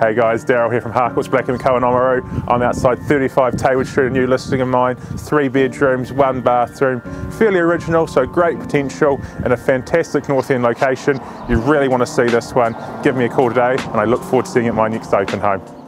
Hey guys, Daryl here from Harcourts Blackham & Co in Oamaru. I'm outside 35 Taward Street, a new listing of mine. Three bedrooms, one bathroom, fairly original, so great potential and a fantastic North End location. You really want to see this one. Give me a call today and I look forward to seeing it at my next open home.